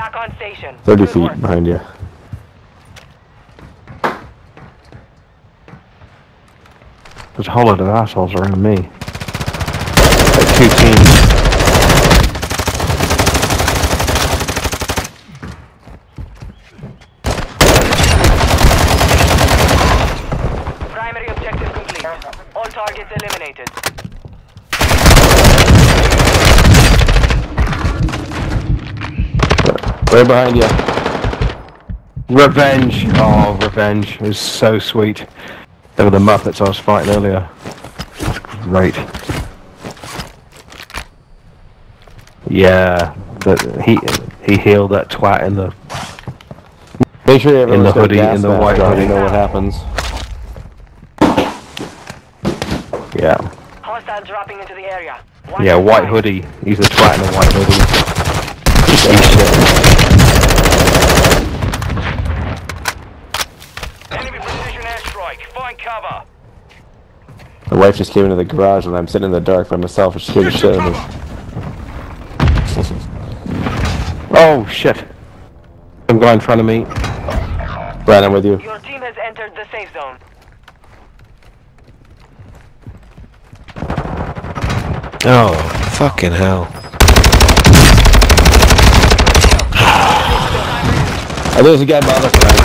back on station. 30 Good feet work. behind you. There's a whole lot of assholes around me. Like two teams. Primary objective complete. All targets eliminated. Right behind you. Revenge! Oh, revenge is so sweet. They were the Muppets I was fighting earlier. That's great. Yeah, but he he healed that twat in the Make sure everyone's the got a hoodie, in the white hoodie. You know what happens. yeah Hostile dropping into the area. Watch yeah white hoodie. He's a twat in a white hoodie. He's shit. Enemy precision airstrike. Find cover. My wife just came into the garage and I'm sitting in the dark by myself and she scared the shit out of me. Oh shit! Some guy in front of me. Brad, I'm with you. Your team has entered the safe zone. Oh, fucking hell. Oh, there's a guy by the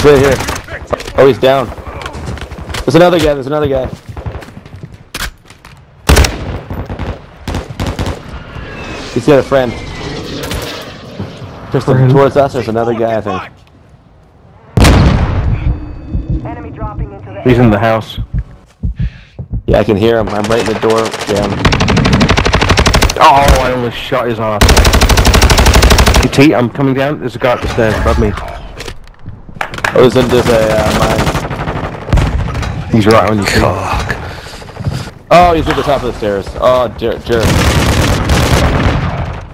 He's right here. Oh, he's down. There's another guy, there's another guy. He's got a friend. Just looking towards us, there's another guy, I think. Enemy dropping into the He's in the house. Yeah, I can hear him. I'm right in the door. Down. Oh, I almost shot his ass. QT, I'm coming down. There's a guy up the stairs above me. Oh, there's a, there's a uh, mine. He's right on your. Cock. Oh, he's at the top of the stairs. Oh, jerk, jerk.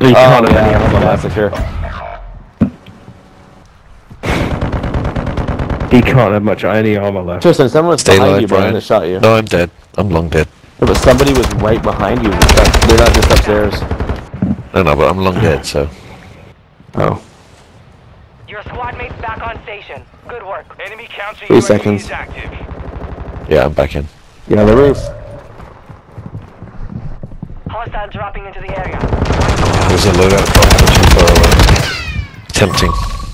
He Oh, can't have yeah, any that's ammo a left. massacre. He can't have much any armor left. Tristan, someone was Stay behind alive, you, Brian, Brian. shot you. No, I'm dead. I'm long dead. No, but somebody was right behind you. They're not just upstairs. No, no, but I'm long dead, so. Oh. Your squad mates back on station. Good work. Enemy counter Three UAV seconds. is active. Yeah, I'm back in. Get on the roof. Hostile dropping into the area. There's a loadout drop not too far away. Tempting.